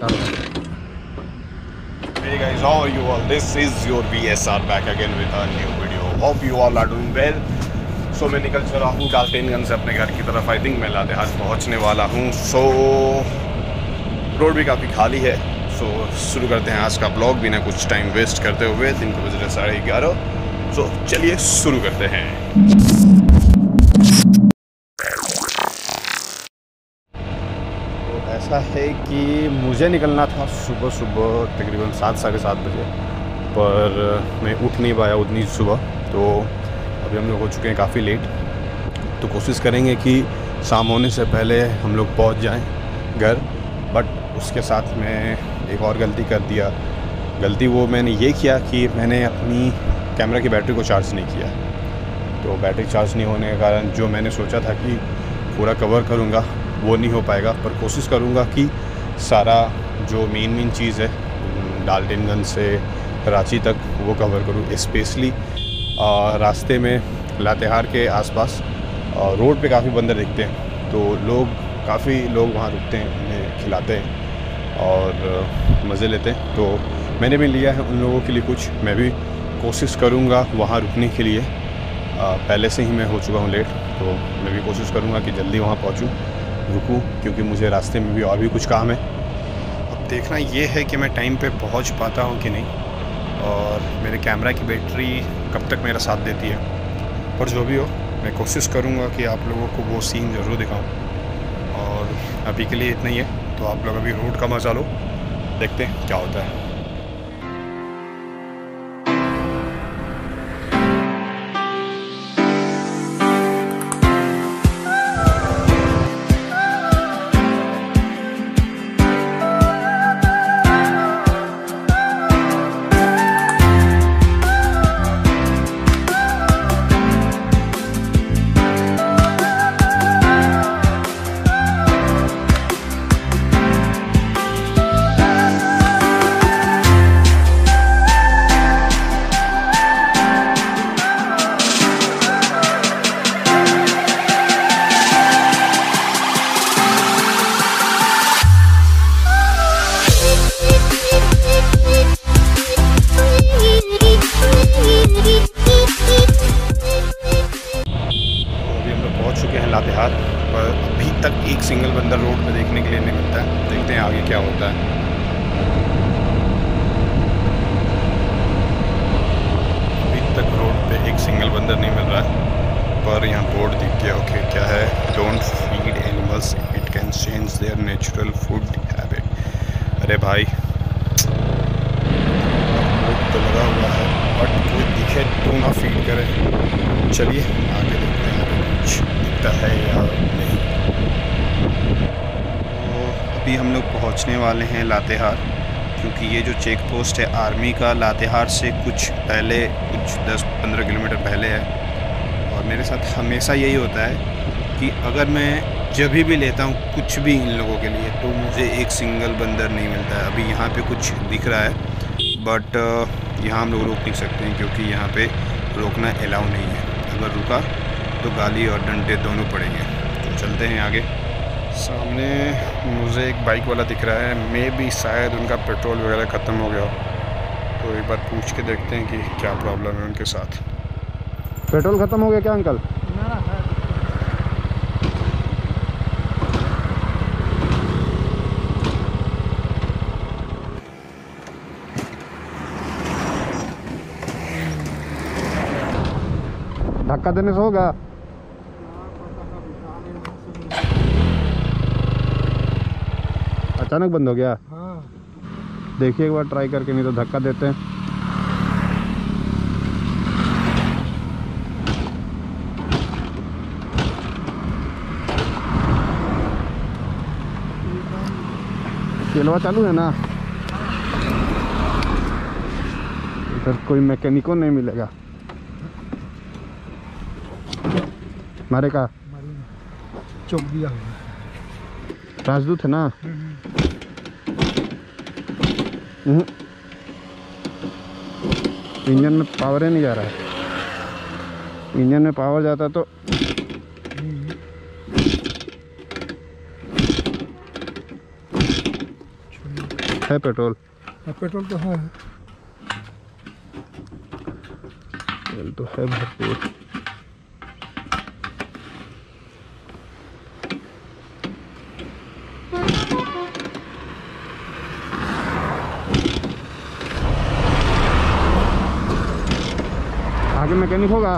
Hey guys, how are you all? This is your VSR back again with a new video. Hope you all are doing well. so, मैं निकल चला हूँ डाल्टेनगंज से अपने घर की तरफ़ आई थिंक मैं लातेहार पहुँचने वाला हूँ सो so, रोड भी काफ़ी खाली है सो so, शुरू करते हैं आज का ब्लॉग बिना कुछ टाइम वेस्ट करते हुए दिन को बज साढ़े ग्यारह सो चलिए शुरू करते हैं ऐसा है कि मुझे निकलना था सुबह सुबह तकरीबन सात, साढ़े सात बजे, पर मैं उठ नहीं पाया उतनी सुबह तो अभी हम लोग हो चुके हैं काफ़ी लेट तो कोशिश करेंगे कि शाम होने से पहले हम लोग पहुँच जाएँ घर बट उसके साथ में एक और गलती कर दिया। गलती वो मैंने ये किया कि मैंने अपनी कैमरा की बैटरी को चार्ज नहीं किया। तो बैटरी चार्ज नहीं होने के कारण जो मैंने सोचा था कि पूरा कवर करूँगा वो नहीं हो पाएगा। पर कोशिश करूँगा कि सारा जो मेन मेन चीज़ है डाल्टनगंज से कराची तक वो कवर करूँ स्पेशली रास्ते में लातेहार के आसपास रोड पे काफ़ी बंदर दिखते हैं। तो लोग, काफ़ी लोग वहाँ रुकते हैं, उन्हें खिलाते हैं और मज़े लेते हैं। तो मैंने भी लिया है उन लोगों के लिए कुछ। मैं भी कोशिश करूँगा वहाँ रुकने के लिए। पहले से ही मैं हो चुका हूँ लेट तो मैं भी कोशिश करूँगा कि जल्दी वहाँ पहुँचूँ। रुकूँ, क्योंकि मुझे रास्ते में भी और भी कुछ काम है। अब देखना ये है कि मैं टाइम पे पहुँच पाता हूँ कि नहीं, और मेरे कैमरा की बैटरी कब तक मेरा साथ देती है। पर जो भी हो, मैं कोशिश करूँगा कि आप लोगों को वो सीन ज़रूर दिखाऊँ। और अभी के लिए इतना ही है तो आप लोग अभी रोड का मज़ा लो, देखते हैं क्या होता है। लातेहार पर अभी तक एक सिंगल बंदा रोड पर देखने के लिए नहीं मिलता है। देखते हैं आगे क्या होता है। अभी तक रोड पे एक सिंगल बंदर नहीं मिल रहा है, पर यहाँ बोर्ड दिख गया। ओके क्या है? Don't feed animals it can change their natural food habit अरे भाई तो लगा हुआ है बट कोई दिखे तो ना फ़ीड करे। चलिए, आगे देखते हैं दिखता है या नहीं? तो अभी हम लोग पहुँचने वाले हैं लातेहार, क्योंकि ये जो चेक पोस्ट है आर्मी का, लातेहार से कुछ पहले, कुछ 10-15 किलोमीटर पहले है। और मेरे साथ हमेशा यही होता है कि अगर मैं जब भी लेता हूँ कुछ भी इन लोगों के लिए तो मुझे एक सिंगल बंदर नहीं मिलता है। अभी यहाँ पे कुछ दिख रहा है बट यहाँ हम लोग रोक नहीं सकते हैं, क्योंकि यहाँ पे रोकना अलाउ नहीं है। अगर रुका तो गाली और डंडे दोनों पड़ेंगे। तो चलते हैं आगे। सामने मुझे एक बाइक वाला दिख रहा है। मे भी शायद उनका पेट्रोल वगैरह ख़त्म हो गया तो एक बार पूछ के देखते हैं कि क्या प्रॉब्लम है उनके साथ। पेट्रोल ख़त्म हो गया क्या अंकल? धक्का देने से होगा। अचानक बंद हो गया। हाँ। देखिए एक बार ट्राई करके नहीं तो धक्का देते हैं। केलवा चालू है ना? इधर कोई मैकेनिको नहीं मिलेगा। मारे का चौक दिया हुआ राजदूत है ना। इंजन में पावर ही नहीं जा रहा है। इंजन में पावर जाता तो है पेट्रोल। हाँ, पेट्रोल तो है। तो है भरपूर। आगे मैकेनिक होगा।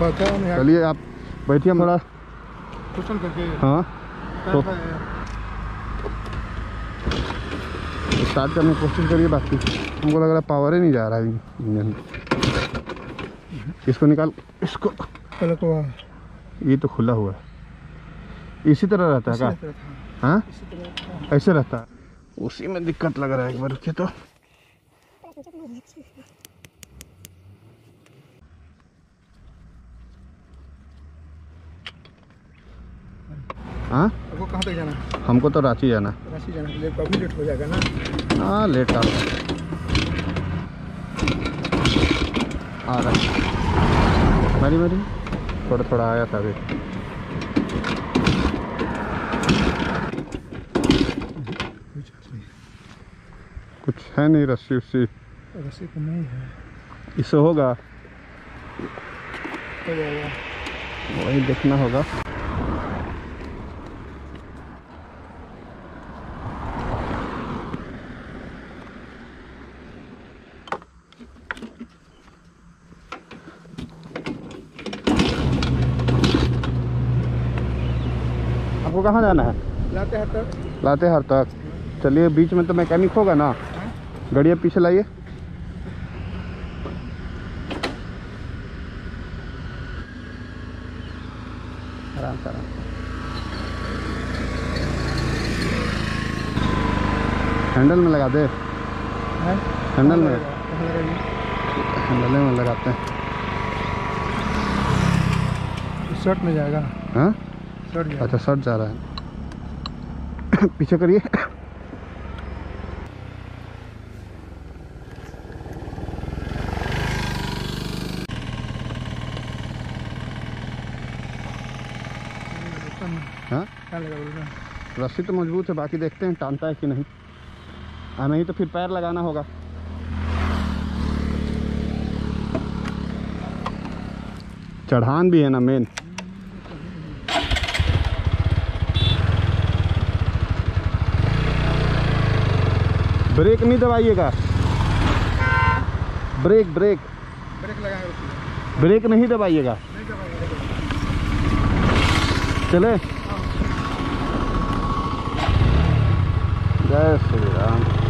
पता नहीं चलिए आप बैठिए हम थोड़ा। क्वेश्चन करके। हाँ। तो स्टार्ट करने की कोशिश करिए बाकी। हमको लग रहा है पावर ही नहीं जा रहा है इंजन इसको निकाल। इसको पहले तो ये तो खुला हुआ है। इसी तरह रहता है का? हाँ। ऐसे रहता है। उसी में दिक्कत लग रहा है एक बार। रुकिए तो हाँ? आपको कहाँ तक जाना हमको तो रांची जाना है। रांची जाना है लेट काफ़ी लेट हो जाएगा ना? हाँ लेट आ रहा है। आ रहा मरी मरी। थोड़ा थोड़ा आया था अभी। कुछ है नहीं रस्सी उस्सी। रस्सी तो नहीं है। इससे होगा। जाएगा। वही देखना होगा। आपको कहाँ जाना है? लाते तक लाते हर तक। चलिए बीच में तो मैकेनिक होगा ना। गाड़िया पीछे लाइए। आराम से आराम हैंडल में लगा दे। हैंडल में। हैंडल में लगाते हैं। शर्ट में जाएगा। हाँ? अच्छा सट जा रहा है। पीछे करिए। हाँ? रस्सी तो मज़बूत है बाकी देखते हैं टानता है कि नहीं। हाँ नहीं तो फिर पैर लगाना होगा। चढ़ान भी है ना मेन ब्रेक नहीं दबाइएगा। Brake brake. ब्रेक लगाएगा ब्रेक नहीं दबाइएगा। चले। जय श्री राम।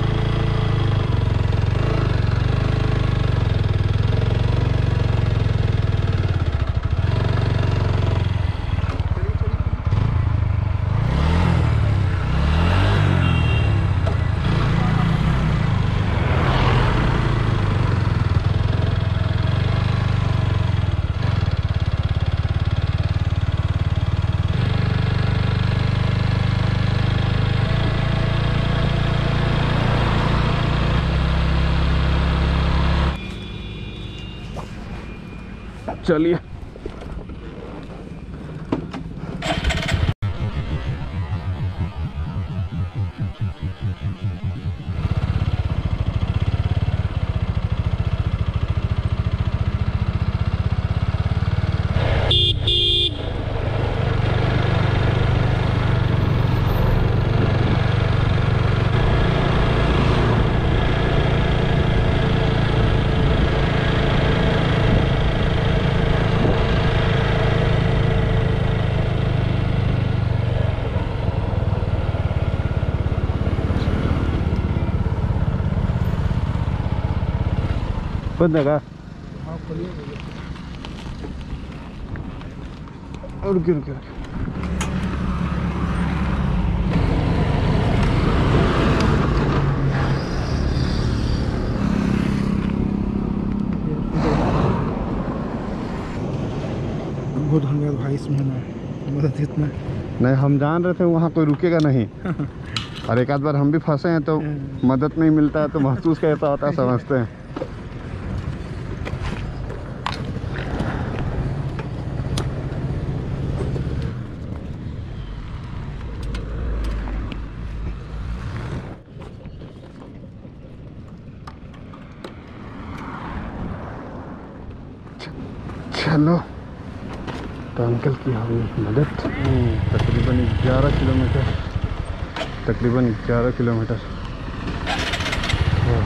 चलिए। बंद हाँ खोलिए रुकिए रुकिए रुकिए बहुत धन्यवाद भाई इसमें मदद इतना। नहीं हम जान रहे थे वहाँ कोई रुकेगा नहीं। और एक आध बार हम भी फंसे हैं तो मदद नहीं मिलता है तो महसूस कैसा होता है समझते हैं। हेलो तो अंकल की हो मदद। तकरीबन ग्यारह किलोमीटर। तकरीबन ग्यारह किलोमीटर। हाँ।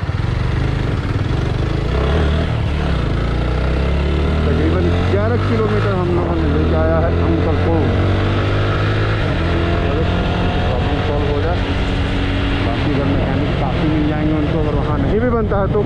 तकरीबन ग्यारह किलोमीटर हम लोगों ने लेके आया है अंकल को। प्रॉब्लम सॉल्व हो जाए। बाकी अगर मैकेनिक काफ़ी मिल जाएँगे उनको, अगर वहाँ नहीं भी बनता है तो